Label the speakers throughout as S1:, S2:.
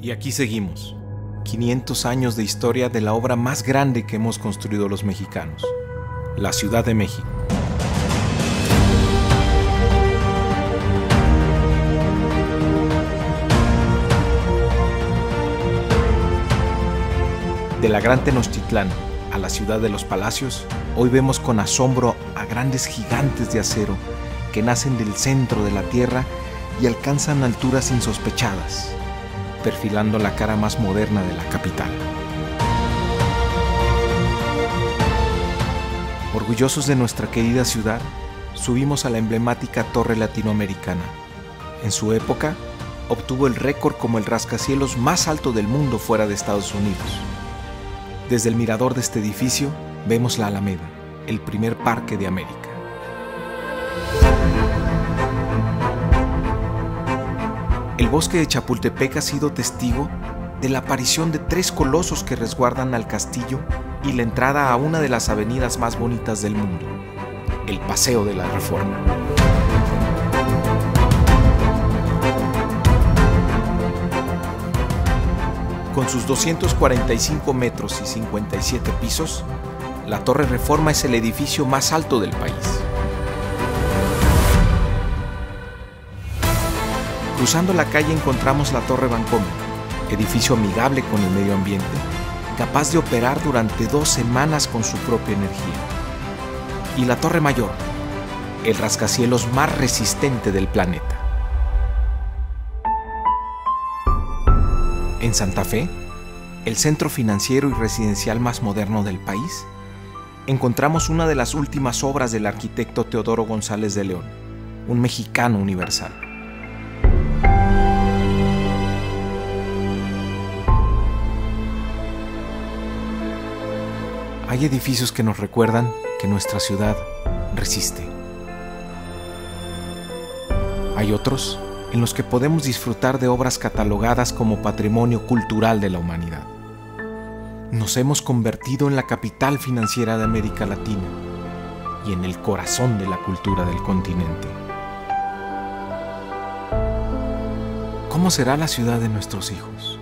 S1: Y aquí seguimos. 500 años de historia de la obra más grande que hemos construido los mexicanos, la Ciudad de México. De la gran Tenochtitlán a la ciudad de los palacios, hoy vemos con asombro a grandes gigantes de acero que nacen del centro de la tierra y alcanzan alturas insospechadas, perfilando la cara más moderna de la capital. Orgullosos de nuestra querida ciudad, subimos a la emblemática Torre Latinoamericana. En su época, obtuvo el récord como el rascacielos más alto del mundo fuera de Estados Unidos. Desde el mirador de este edificio vemos la Alameda, el primer parque de América. El bosque de Chapultepec ha sido testigo de la aparición de tres colosos que resguardan al castillo y la entrada a una de las avenidas más bonitas del mundo, el Paseo de la Reforma. Con sus 245 metros y 57 pisos, la Torre Reforma es el edificio más alto del país. Cruzando la calle encontramos la Torre Bancomer, edificio amigable con el medio ambiente, capaz de operar durante dos semanas con su propia energía. Y la Torre Mayor, el rascacielos más resistente del planeta. En Santa Fe, el centro financiero y residencial más moderno del país, encontramos una de las últimas obras del arquitecto Teodoro González de León, un mexicano universal. Hay edificios que nos recuerdan que nuestra ciudad resiste. Hay otros en los que podemos disfrutar de obras catalogadas como patrimonio cultural de la humanidad. Nos hemos convertido en la capital financiera de América Latina y en el corazón de la cultura del continente. ¿Cómo será la ciudad de nuestros hijos?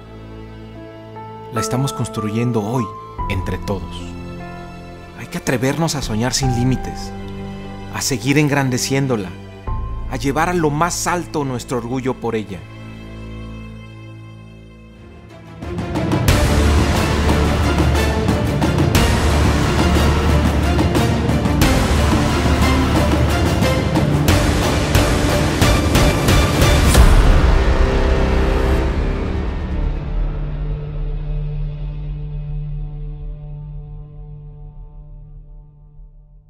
S1: La estamos construyendo hoy entre todos. Hay que atrevernos a soñar sin límites, a seguir engrandeciéndola a llevar a lo más alto nuestro orgullo por ella